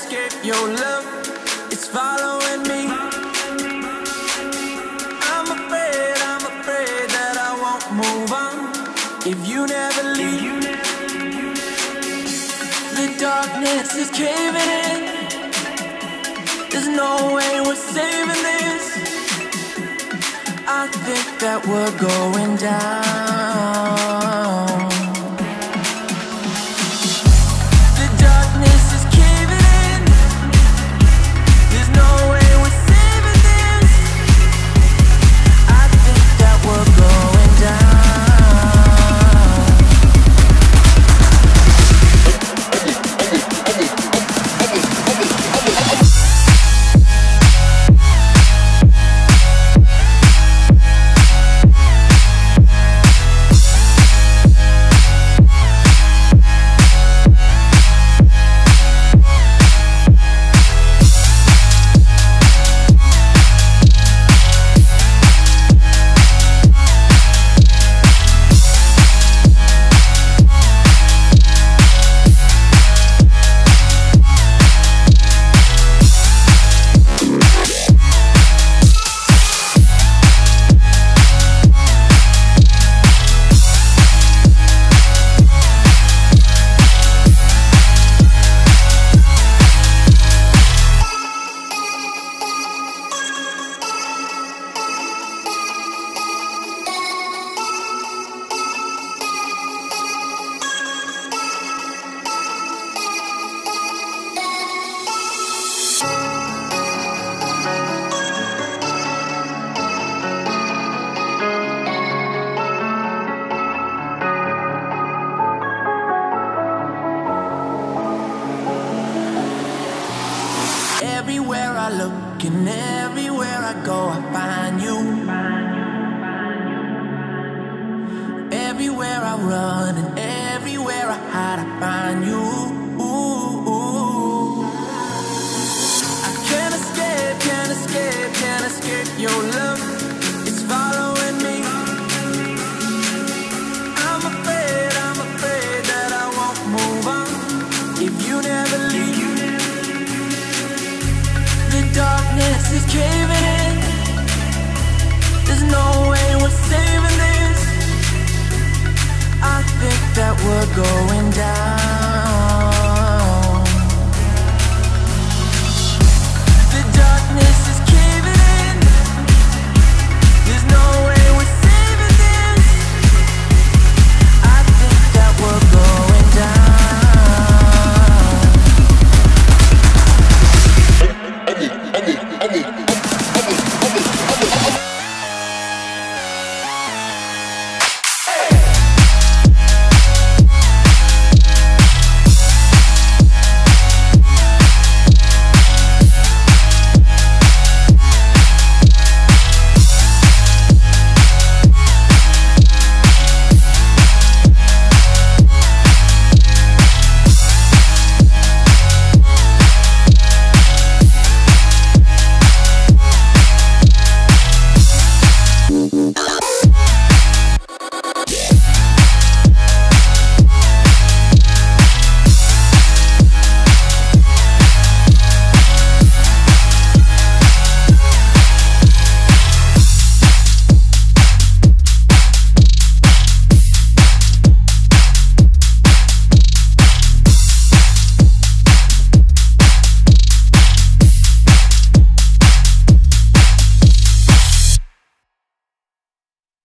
escape, your love. It's following me. I'm afraid, I'm afraid that I won't move on if you never leave. The darkness is caving in. There's no way we're saving this. I think that we're going down. Everywhere I look and everywhere I go, I find you. Everywhere I run and